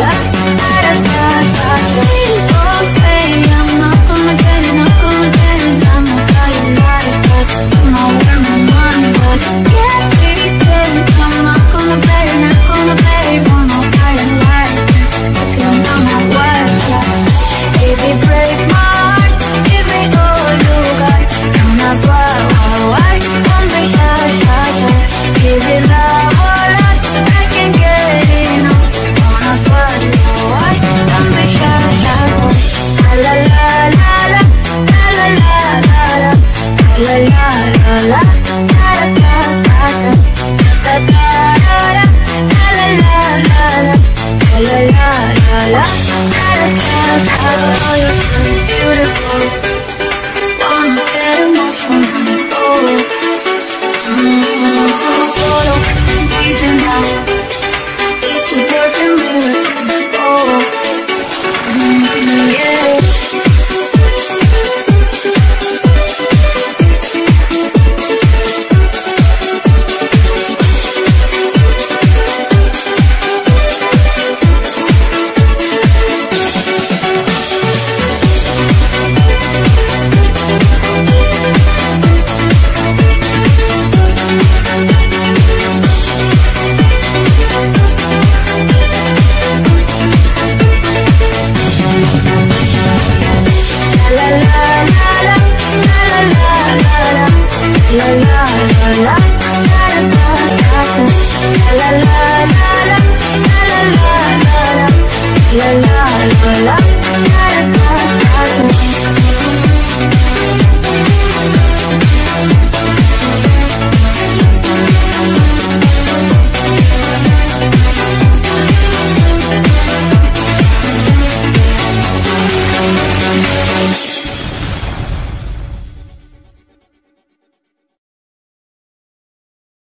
la Oh, you're so beautiful.